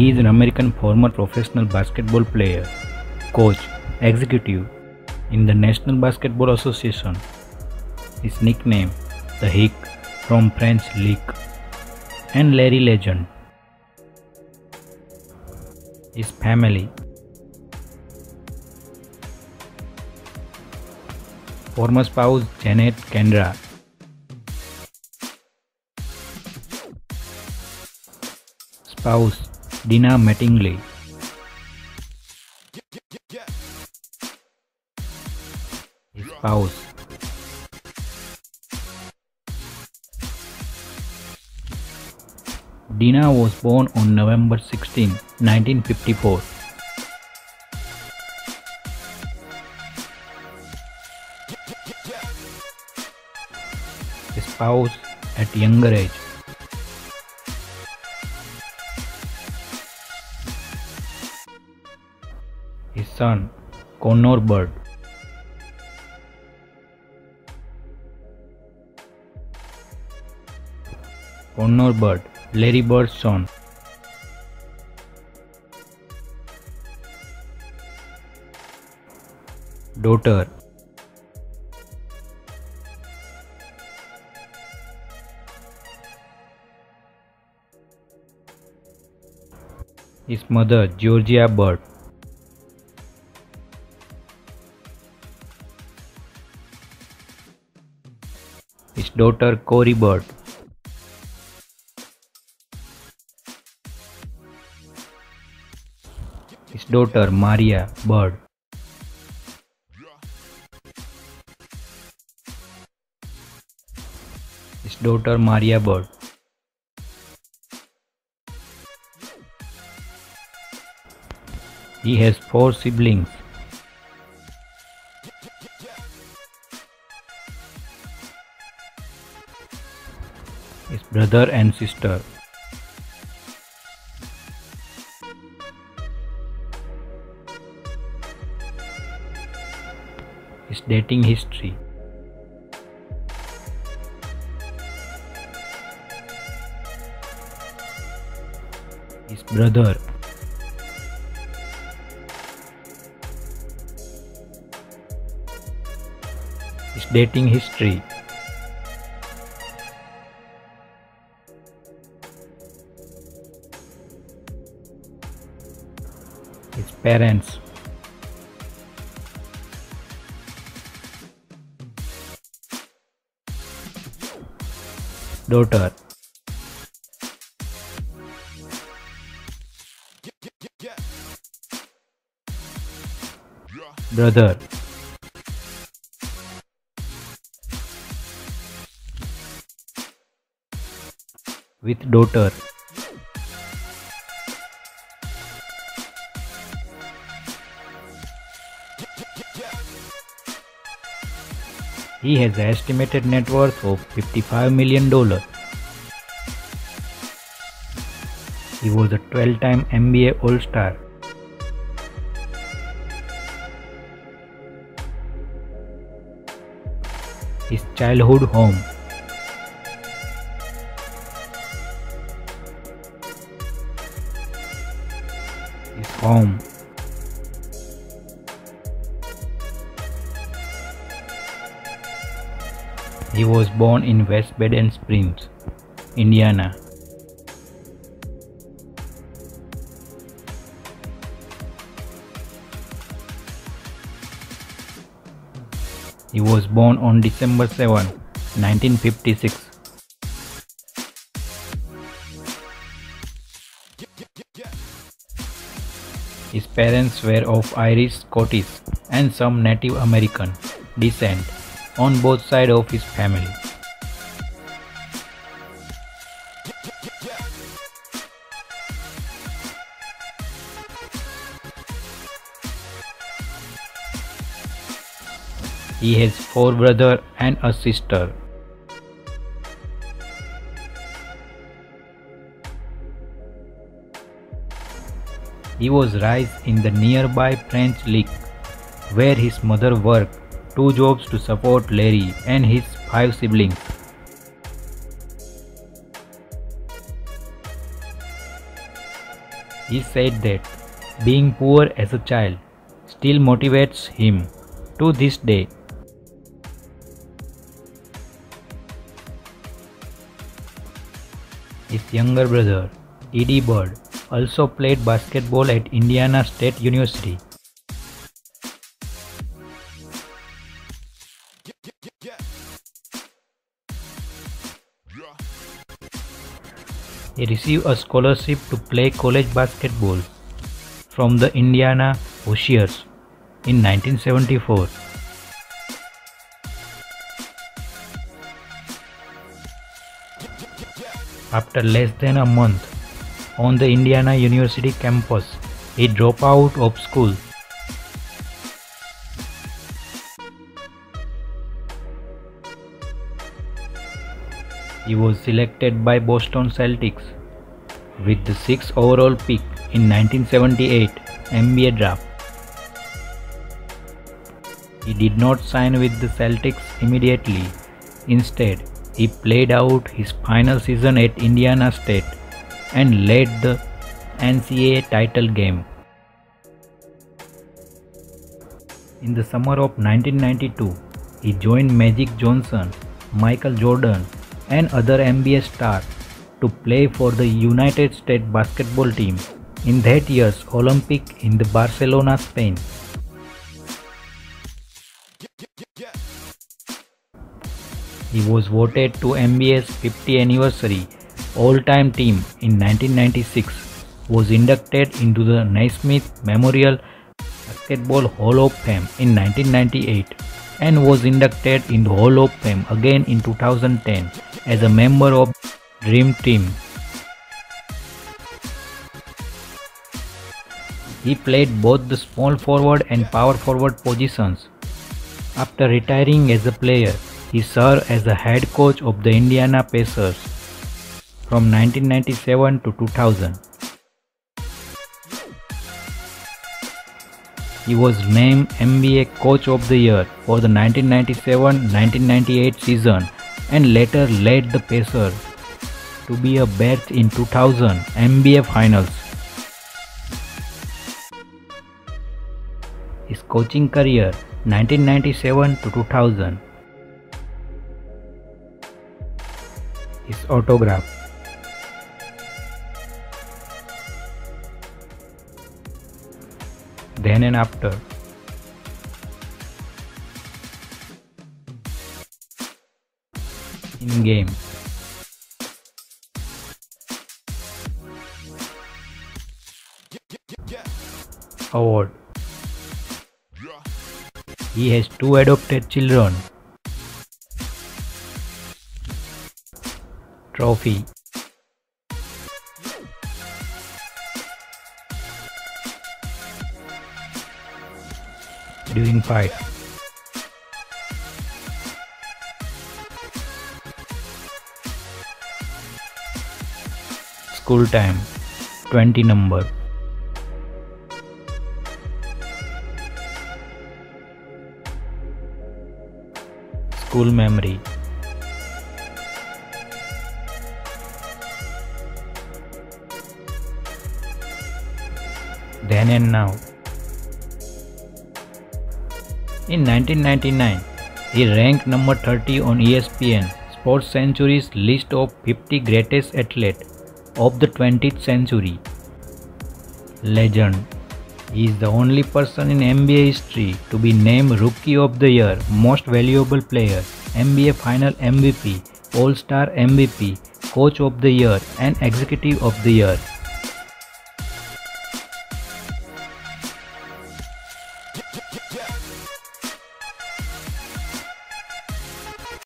He is an American former professional basketball player, coach, executive in the National Basketball Association. His nickname, the Hick, from French Lick, and Larry Legend. His family former spouse Janet Condra spouse Dina Mattingly. His spouse. Dina was born on November 16, 1954 spouse at younger age. Son, Conner Bird. Conner Bird, Larry Bird's son. Daughter, his mother Georgia Bird. Daughter Corrie Bird. His daughter Maria Bird. His daughter Maria Bird. He has four siblings. Brother and sister. His dating history. His brother his dating history. Parents. Daughter. Brother. with daughter. He has an estimated net worth of $55 million. He was a 12 time NBA All Star. His childhood home His home. He was born in West Baden Springs, Indiana. He was born on December 7, 1956 His parents were of Irish, Scottish, and some Native American descent on both sides of his family. He has four brothers and a sister. He was raised in the nearby French Lick, where his mother worked two jobs to support Larry and his five siblings. He said that being poor as a child still motivates him to this day. His younger brother, Eddie Bird, also played basketball at Indiana State University. He received a scholarship to play college basketball from the Indiana Hoosiers in 1974. After less than a month on the Indiana University campus, he dropped out of school. He was selected by Boston Celtics with the 6th overall pick in 1978 NBA draft. He did not sign with the Celtics immediately. Instead, he played out his final season at Indiana State and led the NCAA title game. In the summer of 1992, he joined Magic Johnson, Michael Jordan, and other NBA stars to play for the United States basketball team in that year's Olympic in the Barcelona, Spain. He was voted to NBA's 50th anniversary all-time team in 1996, was inducted into the Naismith Memorial Basketball Hall of Fame in 1998 and was inducted in the Hall of Fame again in 2010 as a member of Dream Team. He played both the small forward and power forward positions. After retiring as a player, he served as the head coach of the Indiana Pacers from 1997 to 2000. He was named NBA Coach of the Year for the 1997-1998 season and later led the Pacers to be a berth in 2000 NBA Finals. His coaching career 1997 to 2000 his autograph. Then and after. In game. Award. He has two adopted children trophy during fight school time 20 number. School memory. Then and now. In 1999, he ranked number 30 on ESPN Sports Century's list of 50 greatest athletes of the 20th century. Legend. He is the only person in NBA history to be named Rookie of the Year, Most Valuable Player, NBA Final MVP, All Star MVP, Coach of the Year, and Executive of the Year.